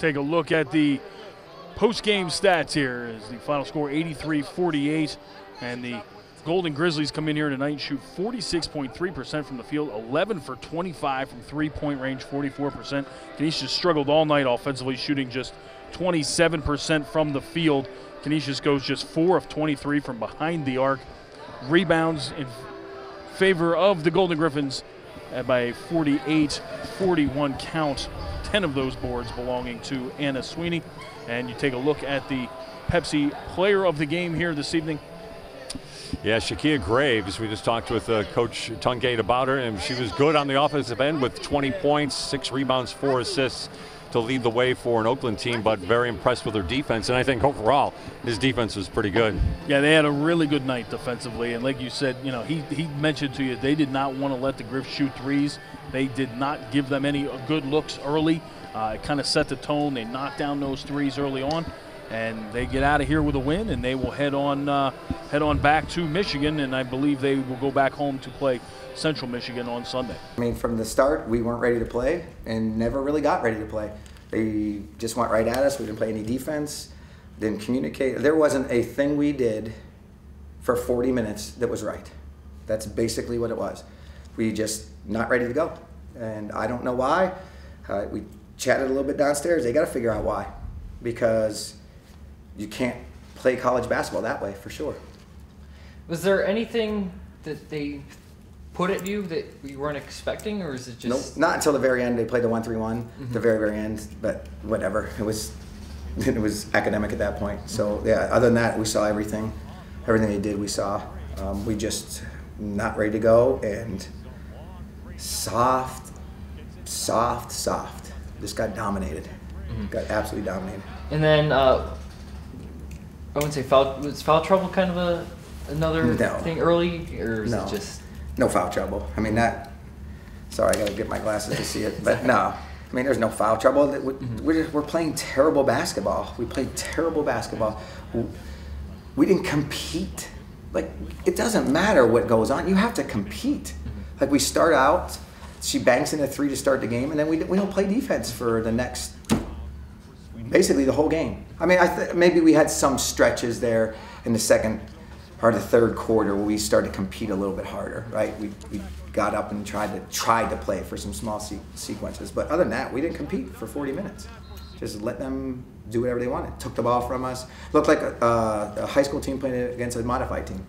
take a look at the post-game stats here. Is the final score 83-48, and the Golden Grizzlies come in here tonight and shoot 46.3% from the field, 11 for 25 from three-point range, 44%. Canisius struggled all night offensively, shooting just 27% from the field. Canisius goes just 4 of 23 from behind the arc. Rebounds in favor of the Golden Griffins uh, by a 48-41 count. 10 of those boards belonging to Anna Sweeney. And you take a look at the Pepsi player of the game here this evening. Yeah, Shakia Graves. We just talked with uh, Coach Tungate about her, and she was good on the offensive end with 20 points, six rebounds, four assists to lead the way for an Oakland team, but very impressed with their defense. And I think overall, his defense was pretty good. Yeah, they had a really good night defensively. And like you said, you know, he, he mentioned to you they did not want to let the Griffs shoot threes. They did not give them any good looks early. Uh, it kind of set the tone. They knocked down those threes early on and they get out of here with a win, and they will head on uh, head on back to Michigan, and I believe they will go back home to play Central Michigan on Sunday. I mean, from the start, we weren't ready to play, and never really got ready to play. They just went right at us. We didn't play any defense, didn't communicate. There wasn't a thing we did for 40 minutes that was right. That's basically what it was. We just not ready to go, and I don't know why. Uh, we chatted a little bit downstairs. They got to figure out why, because you can't play college basketball that way for sure. Was there anything that they put at you that you weren't expecting, or is it just? Nope, not until the very end. They played the one three one, the very very end. But whatever, it was it was academic at that point. So yeah, other than that, we saw everything. Everything they did, we saw. Um, we just not ready to go and soft, soft, soft. Just got dominated. Got absolutely dominated. And then uh, I wouldn't say foul. Was foul trouble kind of a another No. thing early, or is No. it just? No foul trouble. I mean that. Sorry, I gotta get my glasses to see it. But no, I mean there's no foul trouble. That we- mm-hmm. We're we're playing terrible basketball. We played terrible basketball. We didn't compete. Like it doesn't matter what goes on. You have to compete. Mm-hmm. Like we start out, she banks in a three to start the game, and then we we don't play defense for the next basically the whole game. I mean, I maybe we had some stretches there in the second or the third quarter where we started to compete a little bit harder, right? We, we got up and tried to tried to play for some small se- sequences, but other than that, we didn't compete for 40 minutes. Just let them do whatever they wanted. Took the ball from us. Looked like a, a high school team playing against a modified team.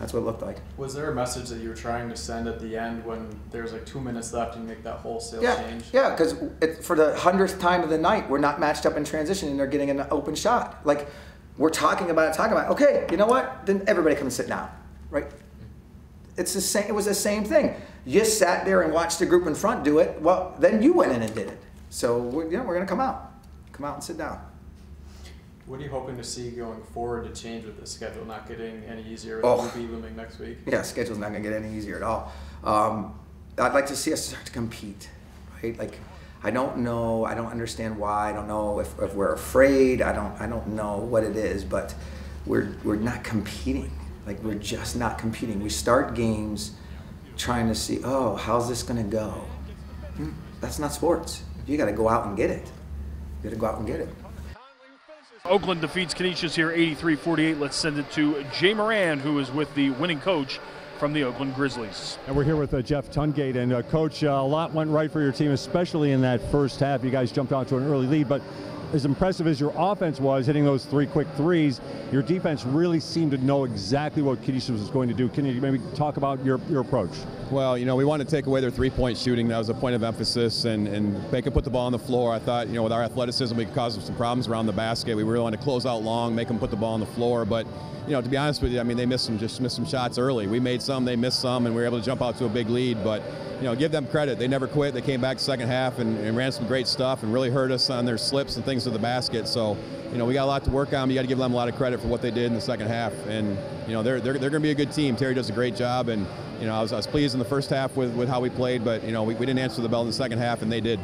That's what it looked like. Was there a message that you were trying to send at the end when there was like two minutes left and you make that wholesale Yeah, change? yeah, because for the hundredth time of the night, we're not matched up in transition, and they're getting an open shot. Like we're talking about it, talking about. it. Okay, you know what? Then everybody come and sit down, right? It's the same. It was the same thing. You sat there and watched the group in front do it. Well, then you went in and did it. So we're, yeah, we're gonna come out, come out and sit down. What are you hoping to see going forward to change with the schedule not getting any easier with Oh. UB looming next week? Yeah, schedule's not gonna get any easier at all. Um, I'd like to see us start to compete, right? Like, I don't know, I don't understand why. I don't know if, if we're afraid. I don't, I don't know what it is, but we're we're not competing. Like, we're just not competing. We start games trying to see, oh, how's this gonna go? Hmm, That's not sports. You got to go out and get it. You got to go out and get it. Oakland defeats Canisius here 83-48. Let's send it to Jay Moran, who is with the winning coach from the Oakland Grizzlies. And we're here with uh, Jeff Tungate. And uh, Coach, uh, a lot went right for your team, especially in that first half. You guys jumped out to an early lead, but as impressive as your offense was, hitting those three quick threes, your defense really seemed to know exactly what Canisius was going to do. Can you maybe talk about your, your approach? Well, you know, we wanted to take away their three-point shooting. That was a point of emphasis, and, and they could put the ball on the floor. I thought, you know, with our athleticism, we could cause them some problems around the basket. We really wanted to close out long, make them put the ball on the floor. But, you know, to be honest with you, I mean, they missed some, just missed some shots early. We made some, they missed some, and we were able to jump out to a big lead. But, you know, give them credit. They never quit. They came back second half and, and ran some great stuff and really hurt us on their slips and things to the basket. So, you know, we got a lot to work on. You got to give them a lot of credit for what they did in the second half. And, you know, they're, they're, they're going to be a good team. Terry does a great job. And, you know, I was, I was pleased in the first half with, with how we played, but, you know, we, we didn't answer the bell in the second half, and they did.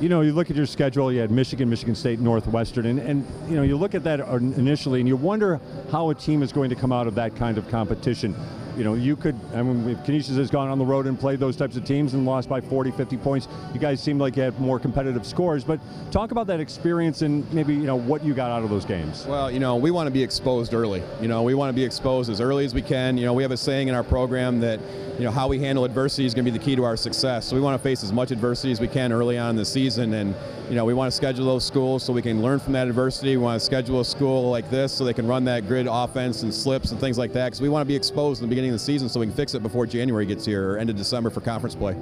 You know, you look at your schedule, you had Michigan, Michigan State, Northwestern, and, and you know, you look at that initially and you wonder how a team is going to come out of that kind of competition. You know, you could, I mean, Canisius has gone on the road and played those types of teams and lost by 40, 50 points, you guys seem like you had more competitive scores. But talk about that experience and maybe, you know, what you got out of those games. Well, you know, we want to be exposed early. You know, we want to be exposed as early as we can. You know, we have a saying in our program that, you know, how we handle adversity is going to be the key to our success. So we want to face as much adversity as we can early on in the season. And, you know, we want to schedule those schools so we can learn from that adversity. We want to schedule a school like this so they can run that grid offense and slips and things like that because we want to be exposed in the beginning of the season so we can fix it before January gets here or end of December for conference play.